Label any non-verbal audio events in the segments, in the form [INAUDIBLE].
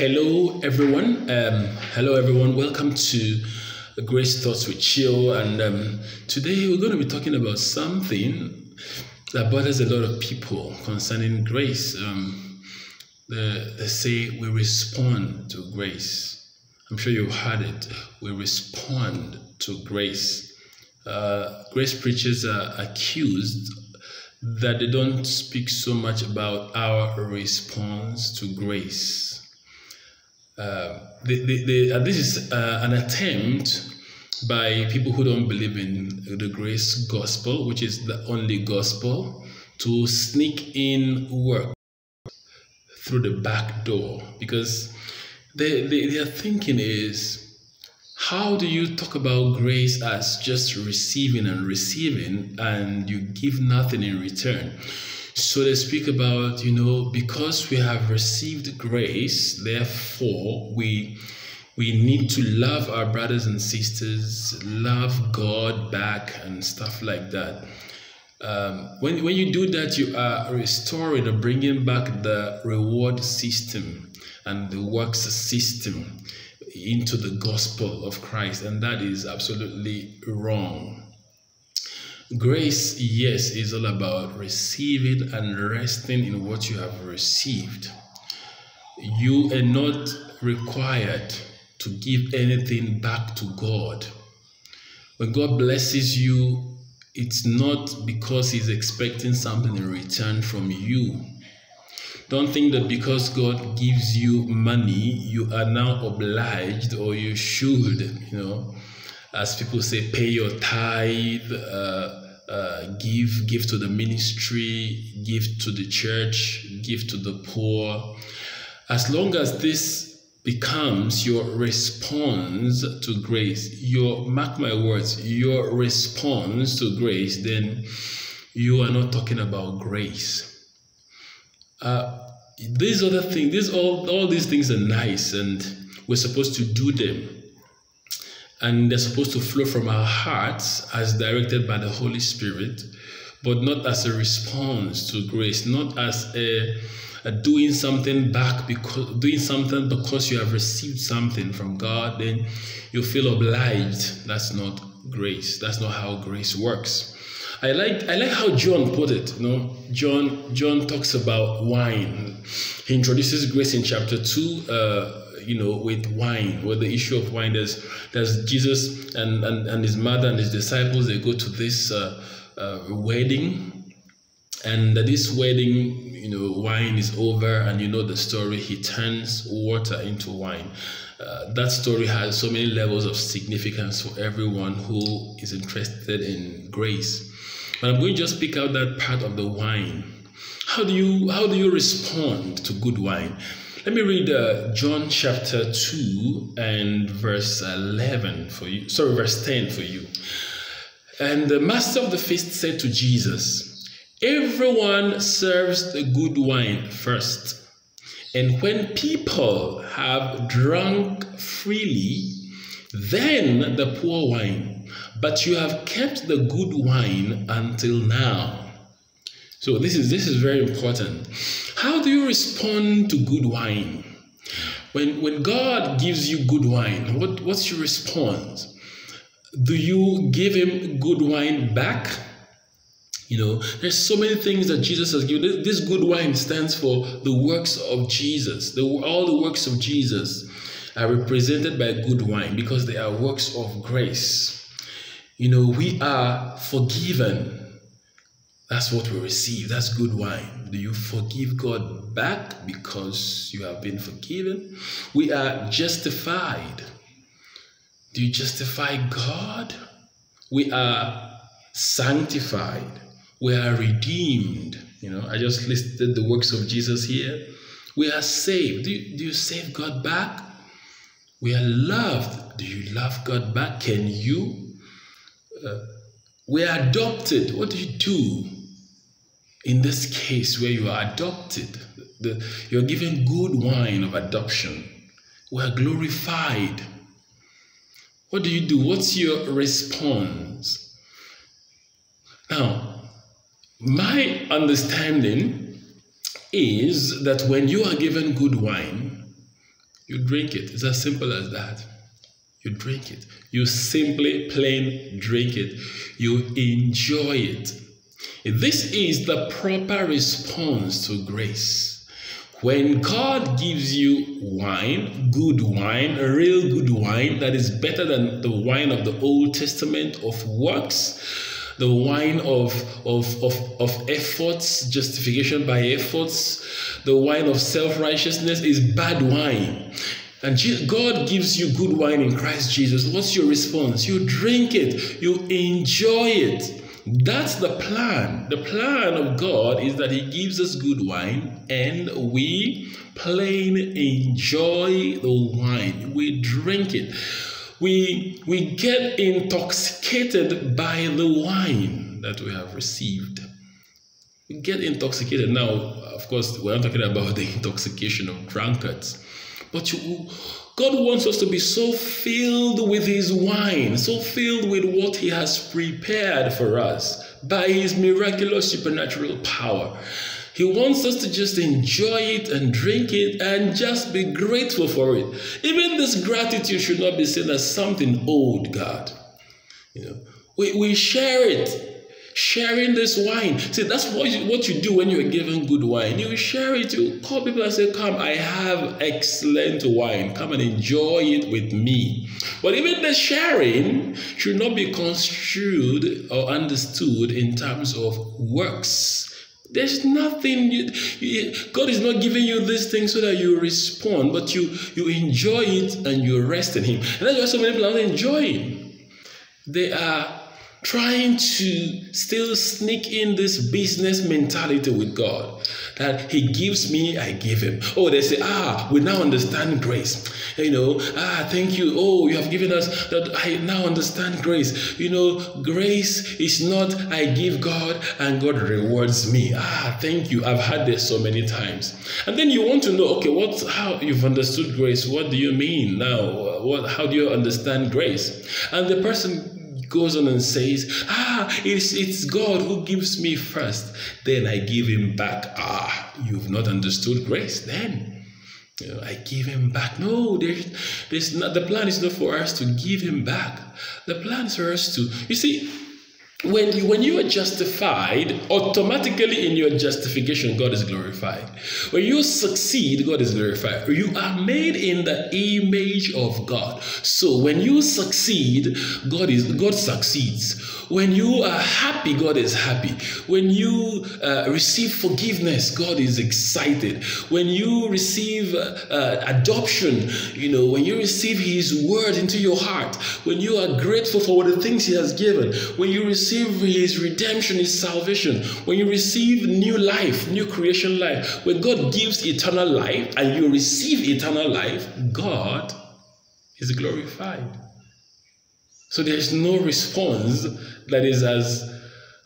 Hello, everyone. Um, hello, everyone. Welcome to Grace Thoughts with Chio. And um, today we're going to be talking about something that bothers a lot of people concerning grace. Um, the, they say we respond to grace. I'm sure you've heard it. We respond to grace. Uh, grace preachers are accused that they don't speak so much about our response to grace. Uh, uh, this is uh, an attempt by people who don't believe in the grace gospel, which is the only gospel, to sneak in work through the back door because they, they, their thinking is how do you talk about grace as just receiving and receiving and you give nothing in return? So they speak about, you know, because we have received grace, therefore we we need to love our brothers and sisters, love God back, and stuff like that. Um, when, when you do that, you are restoring or bringing back the reward system and the works system into the gospel of Christ, and that is absolutely wrong. Grace, yes, is all about receiving and resting in what you have received. You are not required to give anything back to God. When God blesses you, it's not because He's expecting something in return from you. Don't think that because God gives you money, you are now obliged or you should, you know, as people say, pay your tithe, uh, uh, give, give to the ministry, give to the church, give to the poor. As long as this becomes your response to grace, your mark my words, your response to grace, then you are not talking about grace. Uh, these other things, these all all these things are nice, and we're supposed to do them. And they're supposed to flow from our hearts as directed by the Holy Spirit, but not as a response to grace, not as a uh, doing something back because doing something because you have received something from God, then you feel obliged. That's not grace. That's not how grace works. I like I like how John put it. You know, John John talks about wine. He introduces grace in chapter two. Uh, you know, with wine, with the issue of wine. There's there's Jesus and and, and his mother and his disciples. They go to this uh, uh, wedding, and this wedding you know, wine is over and you know the story, he turns water into wine. Uh, that story has so many levels of significance for everyone who is interested in grace. But I'm going to just pick out that part of the wine. How do you how do you respond to good wine? Let me read uh, John chapter 2 and verse 11 for you. Sorry, verse 10 for you. And the master of the feast said to Jesus, Everyone serves the good wine first. And when people have drunk freely, then the poor wine. But you have kept the good wine until now. So this is this is very important. How do you respond to good wine? When when God gives you good wine, what, what's your response? Do you give him good wine back? You know, there's so many things that Jesus has given. This good wine stands for the works of Jesus. The, all the works of Jesus are represented by good wine because they are works of grace. You know, we are forgiven. That's what we receive. That's good wine. Do you forgive God back because you have been forgiven? We are justified. Do you justify God? We are sanctified we are redeemed. You know, I just listed the works of Jesus here. We are saved. Do you, do you save God back? We are loved. Do you love God back? Can you? Uh, we are adopted. What do you do in this case where you are adopted? The, you're given good wine of adoption. We are glorified. What do you do? What's your response? Now, my understanding is that when you are given good wine, You drink it. It's as simple as that. You drink it. You simply plain drink it. You enjoy it. This is the proper response to grace. When God gives you wine, good wine, a real good wine that is better than the wine of the Old Testament of works, the wine of, of, of, of efforts, justification by efforts, the wine of self righteousness is bad wine. And God gives you good wine in Christ Jesus. What's your response? You drink it, you enjoy it. That's the plan. The plan of God is that He gives us good wine and we plain enjoy the wine. We drink it. We, we get intoxicated by the wine that we have received. We get intoxicated. Now, of course, we're not talking about the [LAUGHS] intoxication of drunkards, but you God wants us to be so filled with His wine, so filled with what He has prepared for us by His miraculous supernatural power. He wants us to just enjoy it and drink it and just be grateful for it. Even this gratitude should not be seen as something old, God. You know, we, we share it sharing this wine. See, that's what you, what you do when you're given good wine. You share it. You call people and say, "Come, I have excellent wine. Come and enjoy it with me." But even the sharing should not be construed or understood in terms of works. There's nothing you, you, God is not giving you this thing so that you respond, but you you enjoy it and you rest in Him. And that's why so many people are not enjoying. They are trying to still sneak in this business mentality with God that He gives me, I give Him. Oh, they say, ah, we now understand grace. You know, ah, thank you. Oh, you have given us that. I now understand grace. You know, grace is not I give God and God rewards me. Ah, thank you. I've had this so many times. And then you want to know, okay, what? How you've understood grace? What do you mean now? What? How do you understand grace? And the person goes on and says, Ah, it's, it's God who gives me first. Then I give him back. Ah, you've not understood grace then. You know, I give him back. No, there's, there's not, the plan is not for us to give him back. The plan is for us to, you see, when you, when you are justified, automatically in your justification, God is glorified. When you succeed, God is glorified. You are made in the image of God. So when you succeed, God is God succeeds. When you are happy, God is happy. When you uh, receive forgiveness, God is excited. When you receive uh, uh, adoption, you know, when you receive His word into your heart, when you are grateful for the things He has given, when you receive His redemption, His salvation, when you receive new life, new creation life, when God gives eternal life and you receive eternal life, God is glorified. So there is no response that is as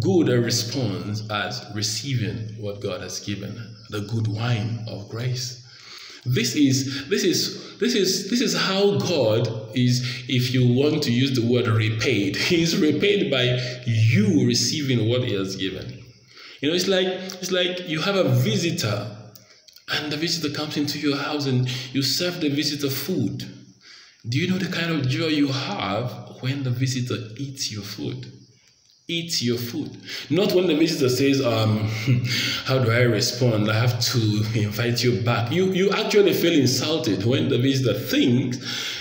good a response as receiving what God has given, the good wine of grace. This is this is this is this is how God is, if you want to use the word repaid. [LAUGHS] He's repaid by you receiving what He has given. You know, it's like it's like you have a visitor, and the visitor comes into your house and you serve the visitor food. Do you know the kind of joy you have when the visitor eats your food. Eat your food. Not when the visitor says, um, [LAUGHS] how do I respond? I have to [LAUGHS] invite you back. You you actually feel insulted when the visitor thinks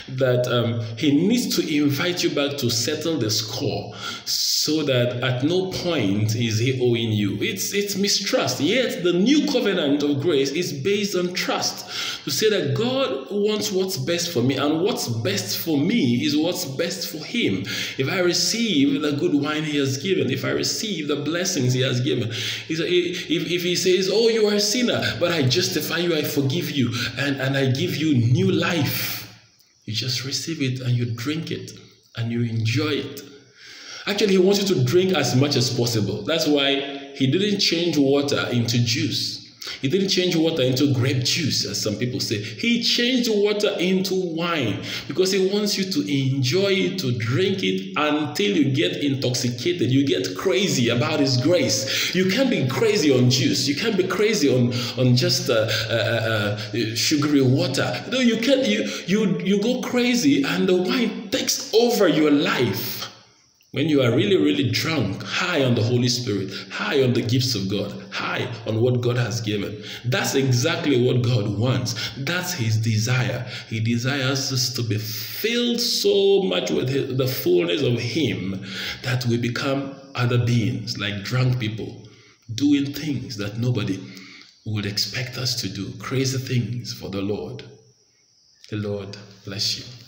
that um, he needs to invite you back to settle the score so that at no point is he owing you. It's, it's mistrust. Yet the new covenant of grace is based on trust to say that God wants what's best for me, and what's best for me is what's best for him. If I receive the good wine he has given, if I receive the blessings he has given, if, if he says, Oh, you are a sinner, but I justify you, I forgive you, and, and I give you new life you just receive it and you drink it and you enjoy it. Actually, he wants you to drink as much as possible. That's why he didn't change water into juice. He didn't change water into grape juice, as some people say. He changed water into wine because He wants you to enjoy it, to drink it until you get intoxicated. You get crazy about His grace. You can't be crazy on juice. You can't be crazy on, on just uh, uh, uh, uh sugary water. Know, you can't. You you you go crazy, and the wine takes over your life. When you are really, really drunk, high on the Holy Spirit, high on the gifts of God, high on what God has given. That's exactly what God wants. That's His desire. He desires us to be filled so much with the fullness of Him that we become other beings, like drunk people, doing things that nobody would expect us to do, crazy things for the Lord. The Lord bless you.